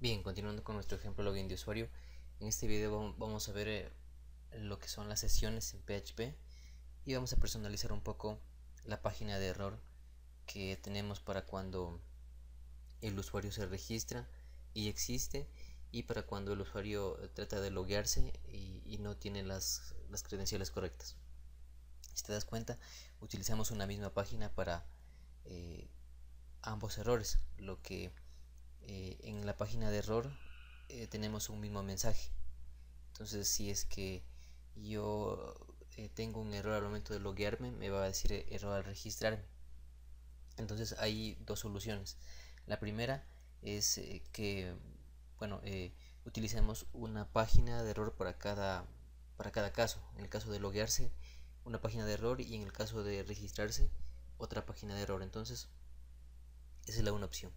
Bien, continuando con nuestro ejemplo login de usuario, en este video vamos a ver eh, lo que son las sesiones en PHP y vamos a personalizar un poco la página de error que tenemos para cuando el usuario se registra y existe y para cuando el usuario trata de loguearse y, no tiene las, credenciales correctas. Si te das cuenta, utilizamos una misma página para eh, ambos errores, lo que eh, en la página de error eh, tenemos un mismo mensaje. Entonces, si es que yo eh, tengo un error al momento de loguearme, me va a decir error al registrarme. Entonces, hay dos soluciones. La primera es que, bueno, utilicemos una página de error para cada, para cada caso. En el caso de loguearse, una página de error y en el caso de registrarse, otra página de error. Entonces, esa es la una opción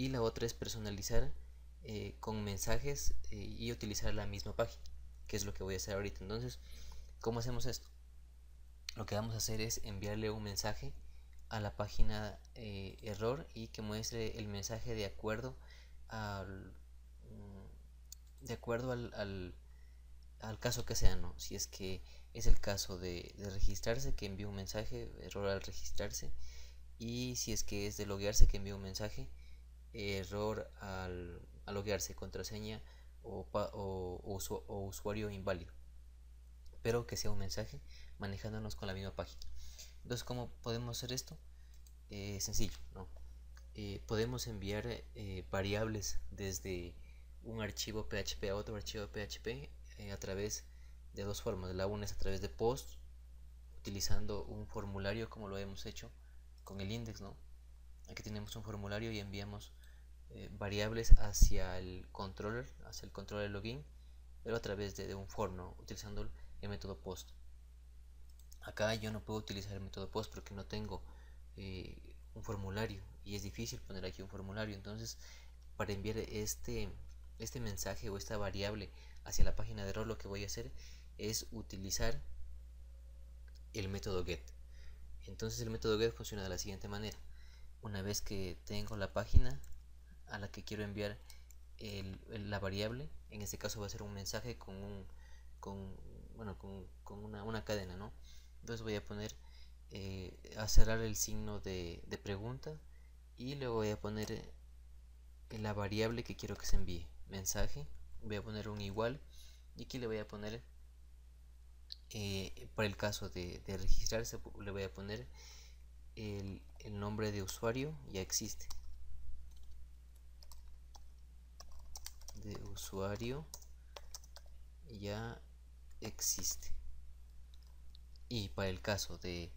y la otra es personalizar eh, con mensajes eh, y utilizar la misma página que es lo que voy a hacer ahorita entonces ¿cómo hacemos esto? lo que vamos a hacer es enviarle un mensaje a la página eh, error y que muestre el mensaje de acuerdo al mm, de acuerdo al, al, caso que sea no si es que es el caso de, de registrarse que envíe un mensaje error al registrarse y si es que es de loguearse que envíe un mensaje error al, loguearse, contraseña o, o, usuario inválido. Pero que sea un mensaje manejándonos con la misma página. Entonces, ¿cómo podemos hacer esto? Eh, sencillo, ¿no? Eh, podemos enviar eh, variables desde un archivo PHP a otro archivo PHP a través de dos formas. La una es a través de post, utilizando un formulario como lo hemos hecho con el index, ¿no? Aquí tenemos un formulario y enviamos eh, variables hacia el controller, hacia el controller login, pero a través de, un form, utilizando el método post. Acá yo no puedo utilizar el método post porque no tengo eh, un formulario y es difícil poner aquí un formulario. Entonces, para enviar este, este mensaje o esta variable hacia la página de error, lo que voy a hacer es utilizar el método get. Entonces el método get funciona de la siguiente manera. Una vez que tengo la página, a la que quiero enviar la variable. En este caso va a ser un mensaje con un con, bueno, con, una, cadena, ¿no? Entonces voy a poner eh, a cerrar el signo de, pregunta y luego voy a poner eh, la variable que quiero que se envíe. Mensaje, voy a poner un igual y aquí le voy a poner eh, para el caso de, registrarse le voy a poner el, nombre de usuario ya existe. De usuario ya existe. Y para el caso de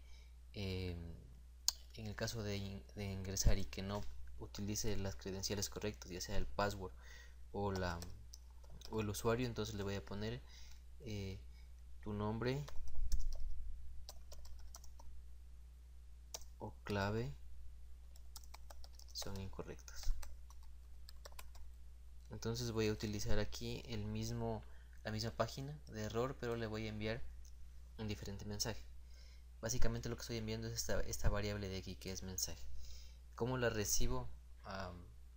em, en el caso de, ingresar y que no utilice las credenciales correctas ya sea el password o la o el usuario entonces le voy a poner eh, tu nombre o clave son incorrectas. Entonces voy a utilizar aquí el mismo la misma página de error pero le voy a enviar un diferente mensaje. Básicamente lo que estoy enviando es esta, variable de aquí que es mensaje. ¿Cómo la recibo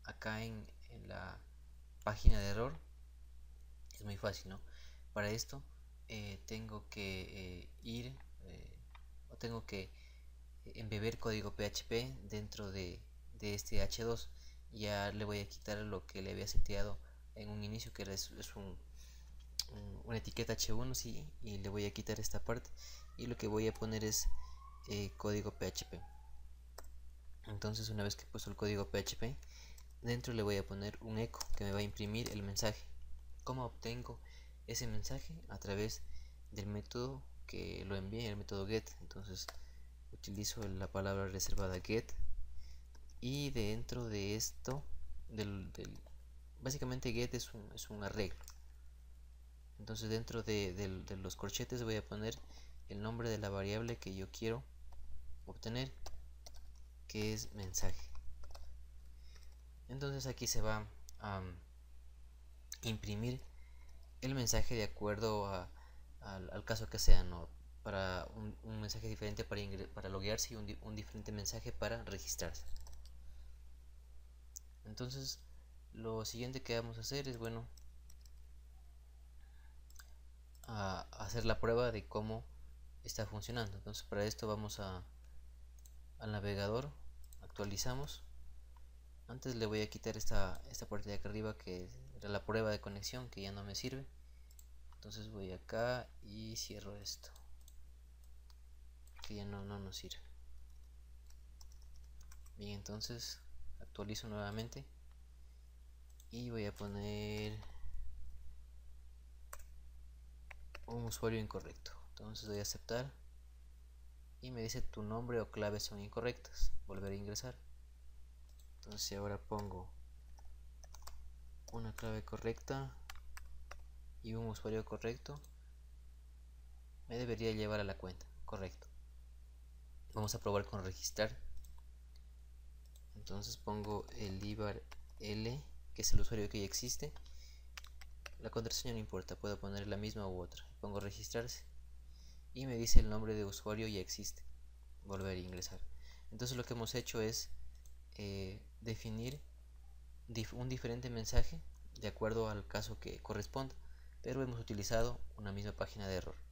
acá en, la página de error es muy fácil ¿no? para esto eh, tengo que eh, ir eh, o tengo que embeber código PHP dentro de, de este H2 ya le voy a quitar lo que le había seteado en un inicio que es, un, una etiqueta h1 sí, y le voy a quitar esta parte. Y lo que voy a poner es eh, código php entonces una vez que he puesto el código php dentro le voy a poner un eco que me va a imprimir el mensaje. ¿cómo obtengo ese mensaje? a través del método que lo envíe el método get. Entonces utilizo la palabra reservada get. Y dentro de esto básicamente get es un, arreglo. Entonces dentro de, los corchetes voy a poner el nombre de la variable que yo quiero obtener que es mensaje. Entonces aquí se va a imprimir el mensaje de acuerdo al, caso que sea no para un, mensaje diferente para, para loguearse y un diferente mensaje para registrarse. Entonces lo siguiente que vamos a hacer es bueno a hacer la prueba de cómo está funcionando. Entonces para esto vamos a al navegador actualizamos. Antes le voy a quitar esta, esta parte de acá arriba que era la prueba de conexión que ya no me sirve. Entonces voy acá y cierro esto que ya no, no nos sirve. Bien entonces actualizo nuevamente. Y voy a poner un usuario incorrecto. Entonces voy a aceptar. Y me dice tu nombre o clave son incorrectas. Volver a ingresar. Entonces ahora pongo una clave correcta y un usuario correcto. Me debería llevar a la cuenta. Correcto vamos a probar con registrar. Entonces pongo el IBAR L que es el usuario que ya existe. La contraseña no importa puedo poner la misma u otra. Pongo registrarse y me dice el nombre de usuario ya existe. Volver a ingresar. Entonces lo que hemos hecho es eh, definir un diferente mensaje de acuerdo al caso que corresponda pero hemos utilizado una misma página de error